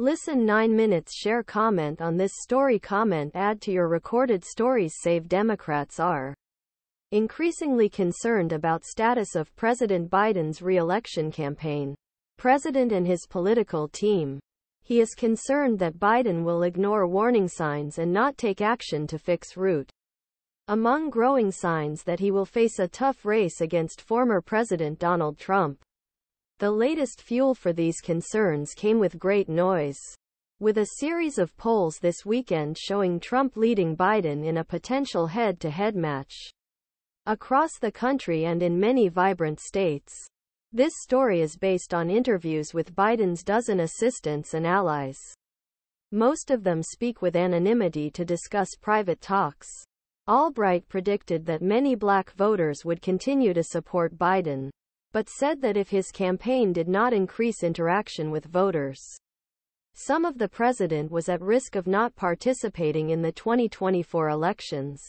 Listen 9 minutes share comment on this story comment add to your recorded stories save Democrats are increasingly concerned about status of President Biden's re-election campaign. President and his political team. He is concerned that Biden will ignore warning signs and not take action to fix root. Among growing signs that he will face a tough race against former President Donald Trump. The latest fuel for these concerns came with great noise. With a series of polls this weekend showing Trump leading Biden in a potential head to head match across the country and in many vibrant states. This story is based on interviews with Biden's dozen assistants and allies. Most of them speak with anonymity to discuss private talks. Albright predicted that many black voters would continue to support Biden but said that if his campaign did not increase interaction with voters, some of the president was at risk of not participating in the 2024 elections.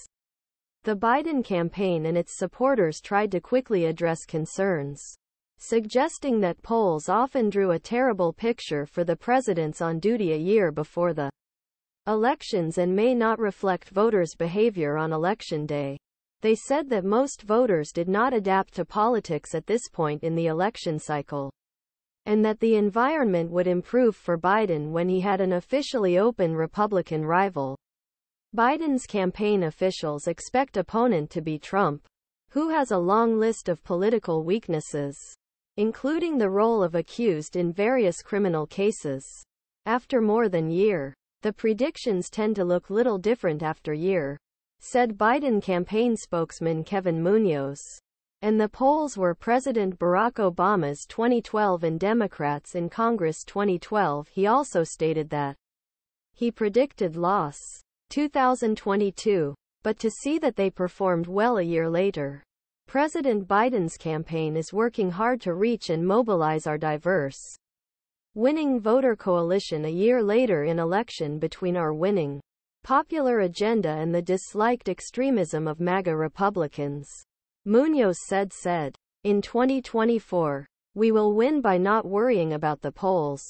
The Biden campaign and its supporters tried to quickly address concerns, suggesting that polls often drew a terrible picture for the presidents on duty a year before the elections and may not reflect voters' behavior on election day. They said that most voters did not adapt to politics at this point in the election cycle. And that the environment would improve for Biden when he had an officially open Republican rival. Biden's campaign officials expect opponent to be Trump, who has a long list of political weaknesses, including the role of accused in various criminal cases. After more than year, the predictions tend to look little different after year said Biden campaign spokesman Kevin Munoz. And the polls were President Barack Obama's 2012 and Democrats in Congress 2012. He also stated that he predicted loss 2022, but to see that they performed well a year later. President Biden's campaign is working hard to reach and mobilize our diverse winning voter coalition a year later in election between our winning popular agenda and the disliked extremism of MAGA Republicans. Munoz said said, in 2024, we will win by not worrying about the polls,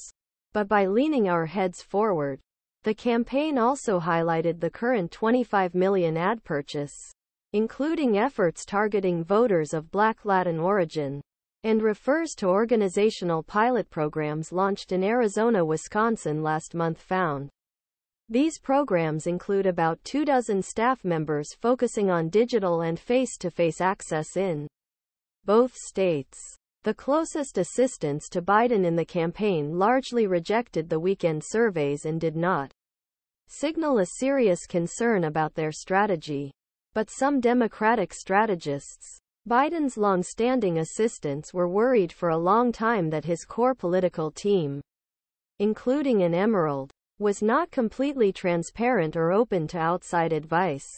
but by leaning our heads forward. The campaign also highlighted the current 25 million ad purchase, including efforts targeting voters of Black Latin origin, and refers to organizational pilot programs launched in Arizona, Wisconsin last month found these programs include about two dozen staff members focusing on digital and face-to-face access in both states. The closest assistants to Biden in the campaign largely rejected the weekend surveys and did not signal a serious concern about their strategy. But some Democratic strategists, Biden's long-standing assistants were worried for a long time that his core political team, including an Emerald, was not completely transparent or open to outside advice.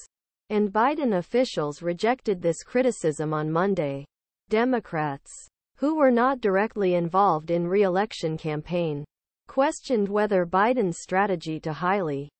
And Biden officials rejected this criticism on Monday. Democrats, who were not directly involved in re-election campaign, questioned whether Biden's strategy to highly